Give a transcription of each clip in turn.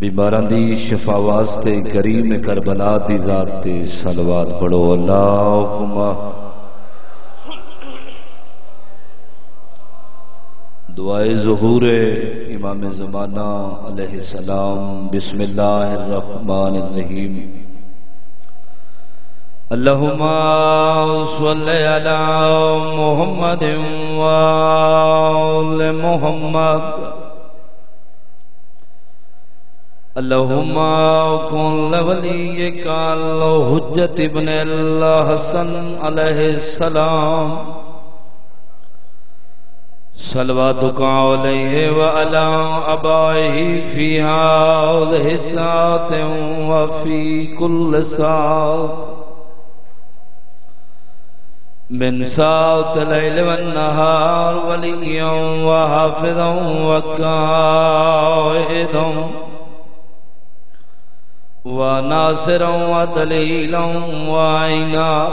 بیماران دی شفا واسطے کریم کربلا دی ذات تے صلوات پڑھو۔ اللہم۔ دعائے ظہور امام زمانہ علیہ السلام، بسم اللہ الرحمن الرحیم۔ اللہم صلی علی محمد وآل محمد۔ اللهم كن لوليك الحجة ابن الله حسن عليه السلام صلواتك عليه وعلى أبائه في هذه الساعة وفي كل ساعة من ساعة الليل والنهار وليا وحافظا وقائدا وناصرا ودليلا وعينا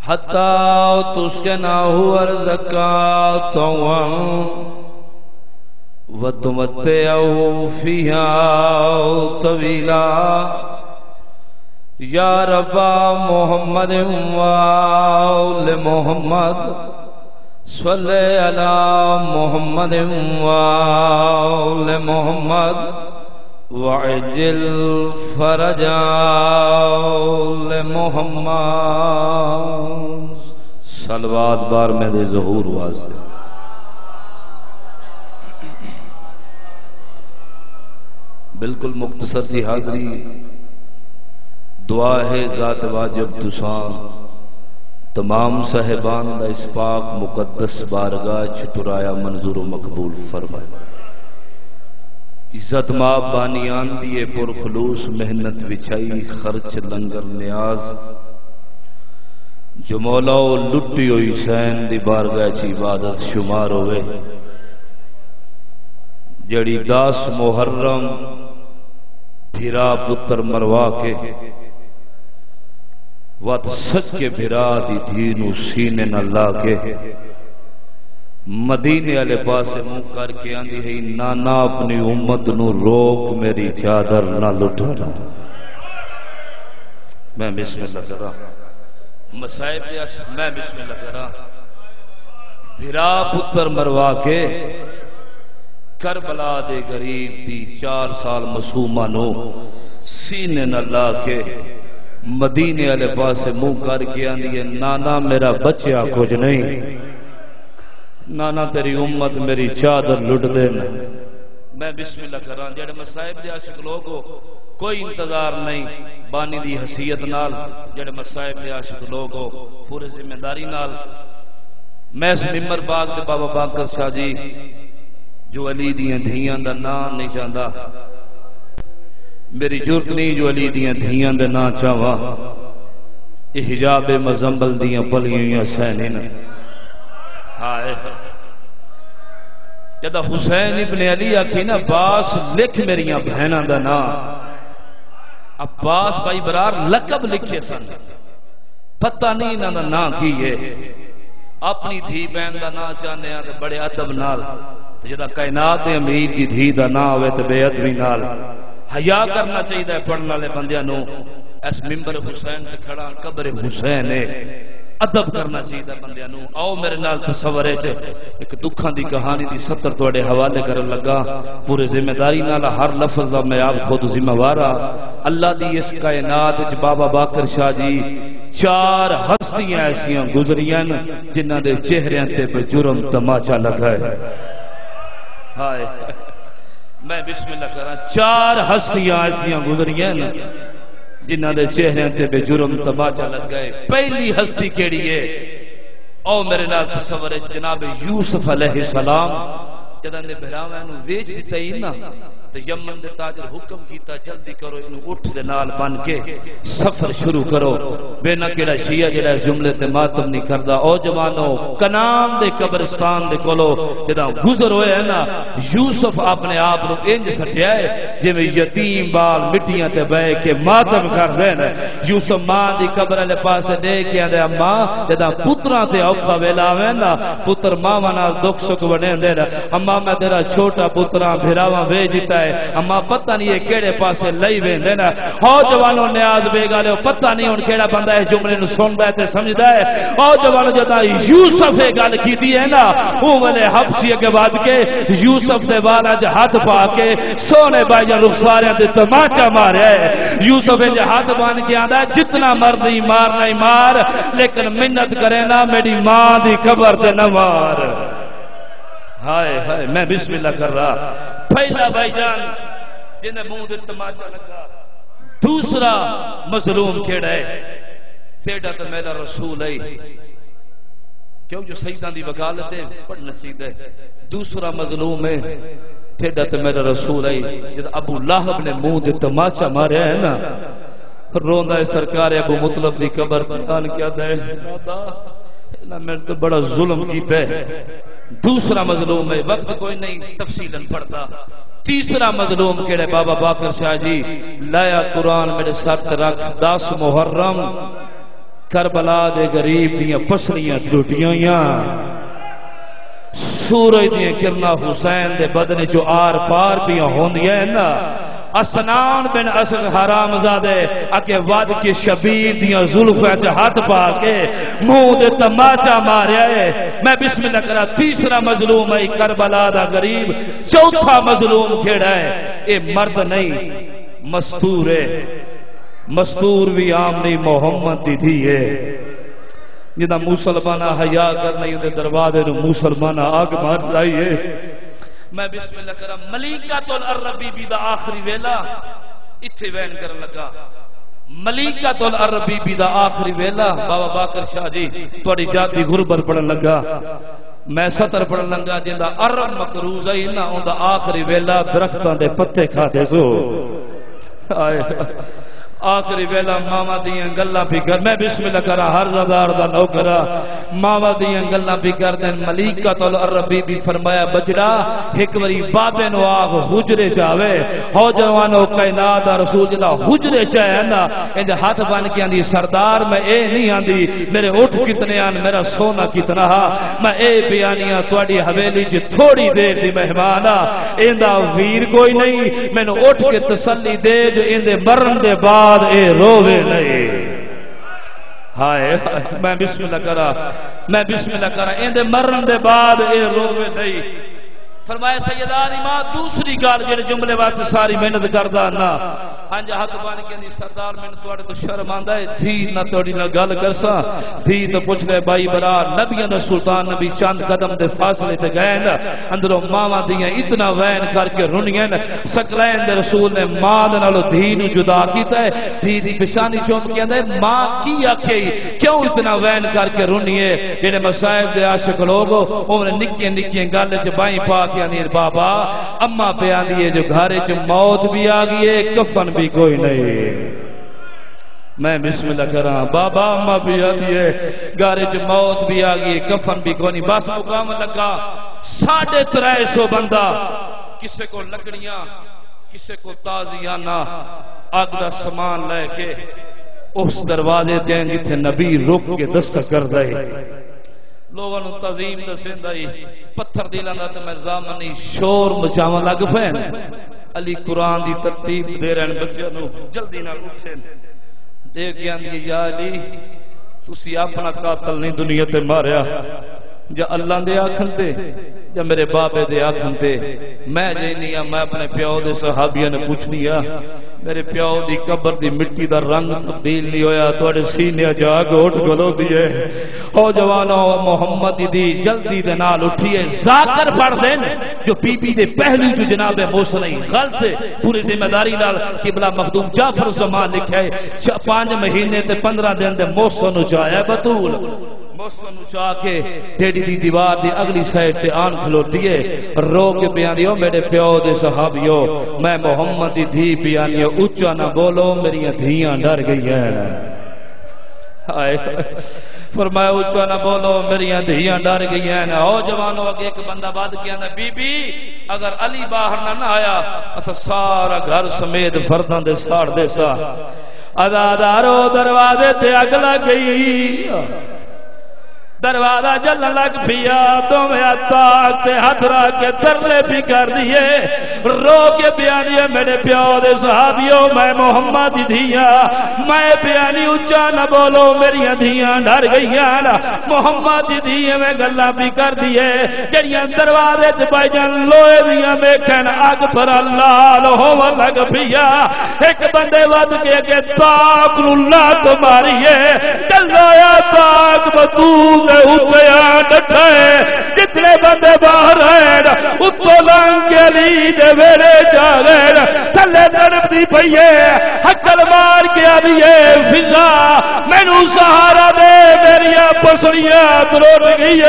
حتى تسكنه ارزقا طوعا وتمتعه فيها طويلا يا رب محمد وآل محمد صل على محمد وآل محمد. وعجل فرجا لمحمد. سلوات بار میں دے ظہور واسطے. بالکل مختصر سی حاضری. دعا ہے ذات واجب تسان تمام صاحبان دا اس پاک مقدس بارگاہ چھترایا منظور و مقبول فرمائے. عزت ماں بانیان دیے پر خلوص محنت وچھائی خرچ لنگر نیاز۔ جو مولا لٹی ہوئی سین دی بارگاہ چی عبادت شمار ہوئے۔ جڑی داس محرم پھرا پتر مروا کے وات سچ کے بھرا دی دینو سینے نہ لا کے۔ مدینے والے پاس منہ کر کے آندی ہے، نانا اپنی امت نو روک، میری چادر نہ لٹھا میں بسم اللہ کرا۔ مسائب دیا میں بسم اللہ کرا۔ بھرا پتر مروا کے کربلا دے غریب دی چار سال مسومہ نو سینے نہ لا کے مدینے والے پاس منہ کر کے آندی ہے، نانا، میرا بچہ کچھ نہیں۔ نانا تیری امت میری چادر لٹ دینا میں بسم اللہ کر رہا جڑے مسائب دے عاشق لوگ ہو، کوئی انتظار نہیں، بانی دی حسیت نال جڑے مسائب دے عاشق لوگ ہو، پورے ذمہ داری نال۔ میں اس ممبر باغ دے بابا باکر شاہ جی جو علی دیاں دھیاں دا نام نہیں چاہندا۔ میری جرت نہیں جو علی دیاں دھیاں دا نام چاہواں۔ یہ حجاب مزمبل دیاں پلیاں یا سینین ہائے جدہ حسین ابن علی آکھی نا باس لکھ میریاں بہنہ دا نا عباس بھائی برار لقب لکھے سن۔ پتہ نہیں نا نا کی ہے۔ اپنی دھی بہن دا نا چاہنے آتے بڑے عدب نال۔ جدہ کائنات امید دی دھی دا نا ہوئے تو بے عدبی نال۔ حیاء کرنا چاہیے دا پڑھنا لے بندیاں نو۔ اس ممبر حسین تے کھڑا، قبر حسین ہے۔ ادب کرنا چاہیے بندیاں نو۔ آؤ میرے نال تصور ہے ایک دکھاں دی کہانی دی ستر تواڈے حوالے کرن لگا۔ پورے ذمہ داری نال ہر لفظ دا میں آپ خود ذمہ وارا ہاں۔ اللہ دی اس کائنات وچ بابا باکر شاہ جی چار ہستیاں ایسیاں گزریاں جنہاں دے چہریاں تے بے جرم تماچا لگا ہے۔ ہائے، میں بسم اللہ کراں، چار ہستیاں ایسیاں گزریاں جنہ دے چہرے تے بے جرم تماچا لگ گئے۔ پہلی ہستی کیڑی ہے؟ او میرے نال تصور ہے جناب یوسف علیہ السلام جدن دے بہراویں نو ویچ دتا ہی نا تو یمن دے تاجر حکم کیتا، جلدی کرو، انہوں اٹھ دے نال بن کے سفر شروع کرو۔ بے نہ کیڑا شیعہ جڑا اس جملے تے ماتم نہیں کردا۔ او جوانو، کنام دے قبرستان دے کولو جدا گزر ہوئے ہے نا، یوسف اپنے آپ نو انج سٹیا ہے، جویں یتیم بال مٹیاں تے بہ کے ماتم کر دے نا یوسف ماں دی قبر والے پاسے دے کے آندے ماں جدا پتراں تے اوکھا ویلا آوے نا، پتر ماں نال دکھ سکھ بنے دے اما میں تیرا چھوٹا پتراں بھراواں بھیج دیتا کیتا ہے. اما پتہ نہیں یہ کیڑے پاسے لئی ویندے نا. ہو جوانو نیاز بے گالے پتہ نہیں ہن کیڑا بندہ ہے، جملے نو سندا ہے تے سمجھدا ہے. او جوانو جدا یوسف گل کیتی ہے نا، او والے حبشی کے بعد کے یوسف دے والا ج ہاتھ پا کے سونے بھائی جان رخساریاں تے تماچا ماریا ہے۔ یوسف دے ہاتھ بان کے آندا ہے، جتنا مرضی مارنا ہی مار، لیکن منت کرے نا، میری ماں دی قبر تے نہ مار ہائے ہائے، میں بسم اللہ کر رہا۔ پہلا بھائی جان جنہیں منہ تماچا لگا۔ دوسرا مظلوم کیڑا ہے۔ تیڑا تو میرا رسول ہے۔ کیوں جو سیدان دی وکالت ہے پڑھنا چاہیے دوسرا مظلوم ہے۔ تیڑا تو میرا رسول ہے۔ جب ابو لاہب نے منہ دے تماچا ماریا ہے نا روندا ہے سرکار ابو مطلب دی قبر آن کیا دے نہ میرے تو بڑا ظلم کیتا ہے۔ دوسرا مظلوم ہے، وقت کوئی نہیں، تفصیلا پڑھتا۔ تیسرا مظلوم کیڑے بابا باکر شاہ جی لایا قرآن میرے ساتھ رکھ، دس محرم، کربلا دے غریب دیاں پسلیاں ٹوٹیاں سورج دیاں کرنا حسین دے بدن جو آر پار بھی ہوندیاں نا۔ اسنان بن اسد حرام زادے اکے واد کے شبیر دیاں ظلفہ چا ہاتھ پا کے منہ دے تماچا ماریا ہے۔ میں بسم اللہ کرا تیسرا مظلوم ہے، کربلا دا غریب۔ چوتھا مظلوم کھیڑا ہے؟ اے مرد نہیں، مستور ہے۔ مستور بھی عام نہیں، محمد دی تھی ہے جدا مسلمانہ حیا کرنا یہ دروازے نو مسلمانہ آگ مار لائیے میں بسم اللہ کرم ملیکہ العربی بی دا آخری ویلا اتھے وین کرن لگا۔ ملیکت العربی بی دا آخری ویلا۔ بابا باکر شاہ جی توڑی جاتی غربر پڑھن لگا۔ میں سطر پڑھن لگا جن دا عرب مکروز اینا انہا ان دا آخری ویلا درختان دے پتے کھاتے سو۔ آئے۔ آخری ویلا ماما دیاں گلاں بھی کر میں بسم اللہ کرا، ہر زدار دا نو کرا۔ ماما دیاں گلاں بھی کر دین ملیکہ تو العربی بھی فرمایا، بجڑا، ایک وری بابے نو آگ حجرے چاوے ہو جوانو، کائنات رسول جدا حجرے چاہے نا انجا ہاتھ بان کے اندی سردار، میں اے نہیں آندی، میرے اٹھ کتنے آن، میرا سونا کتنا ہا۔ میں اے بیانیاں توڑی حویلی جی تھوڑی دیر دی مہمانا ہاں۔ اندہ ویر کوئی نہیں میں نو اٹھ کے تسلی دے جو اندے مرن دے بعد اے روے نہیں۔ ہائے، میں بسم اللہ کرا، میں بسم اللہ کرا، اندے مرن دے بعد اے روے نہیں۔ فرمایا سیدہ سیدان ماں، دوسری گال جڑے جملے واسطے ساری محنت کردا نا ہنج ہاتھ بان کے اندی سردار میں توڑے تو شرم آندا ہے؟ دھی نہ توڑی نہ گل کرسا دھی تو پوچھ لے، بھائی برا نبیوں دا سلطان نبی چاند قدم دے فاصلے تے گئے نا اندروں ماواں دیاں اتنا وین کر کے رونیاں سکلین دے رسول نے ماں دے نالو دھی نو جدا کیتا ہے۔ دھی دی پشانی چوم کے اندے ماں کی آکھے کیوں اتنا وین کر کے رونیے جڑے یعنی مصائب دے عاشق لوگ انہوں نے نکیاں نکیاں گل چ بائیں پا کے آدھی بابا اما پہ آدھی ہے جو گھر چ موت بھی آ گئی ہے، کفن بھی کوئی نہیں۔ میں بسم اللہ کرا بابا اما بھی آدھی ہے۔ گھر چ موت بھی آ گئی ہے۔ کفن بھی کوئی نہیں۔ بس مقام لگا۔ ساڑھے ترائے سو بندہ۔ کسے کو لکڑیاں، کسے کو تازیانہ۔ آگ دا سامان لے کے اس دروازے دیں جتھے نبی رک کے دستک کر دے۔ لوگوں نے تظیم دسیندا ہی پتھر دلانا تے میں زامنی شور مچاواں لگ پین علی قرآن دی ترتیب دے رہن بچیاں نو جلدی نال اٹھن دیکھ گیاندی یا علی، تسی اپنا قاتل نہیں دنیا تے ماریا۔ جا اللہ دے آکھن تے جا میرے بابے دے آکھن تے، میں جینیا ہاں، میں اپنے پیو دے صحابیہ نے پوچھنیا ہاں، میرے پیو دی قبر دی مٹی دا رنگ تبدیل نہیں ہویا توڑے سینے جا گوٹ گلو دیئے او جوانو محمد دی جلدی دے نال اٹھیے، زاکر پڑھ دین، جو بی بی دے پہلی جو جناب موسلی غلط پوری ذمہ داری نال قبلہ مخدوم جعفر زمان لکھے پانچ مہینے تے پندرہ دن دے موسن چاہے بطول۔ موسم چاہ کے ڈیڈی دی دیوار دی اگلی سائٹ تے آن کھلوتی ہے۔ رو کے بیانیو میرے پیو دے صحابیو، میں محمد دی دھی بیانیو اچھا نہ بولو میری دھیاں ڈر گئی ہے آئے فرمایا اچھا نہ بولو میری دھیاں ڈر گئی ہیں۔ او جوانو، اگے ایک بندہ بات کیا نا بی بی اگر علی باہر نہ نہ آیا، اسا سارا گھر سمیت فردان دے ساڑ دے سا۔ ادادارو دروازے تے اگ لگ گئی۔ دروازہ جلن لگ پیا دوویں تاک تے ہاتھ رکھ کے ترلے بھی کر دیے رو کے بیانی میرے پیو دے صحابیوں میں محمد دی میں بیانی اچا نہ بولو میری دھیاں ڈر گئیاں۔ محمد دی میں گلاں بھی کر دیے جڑیاں دروازے چ بائی جان، لوہے دیاں ویکھن، اگ پر اللہ ہو لگ پیا۔ ایک بندے ود کے کہ تاک نو لات ماریے۔ چلو تاک بطول دے اتیا ہے جتنے بندے باہر ہیں اتو لنگ کے علی دے ویڑے جا گئے تھلے تڑپ دی پئیے حکل مار کے آدھیے فضا مینوں سہارا دے میری پسڑیاں تروٹ گئی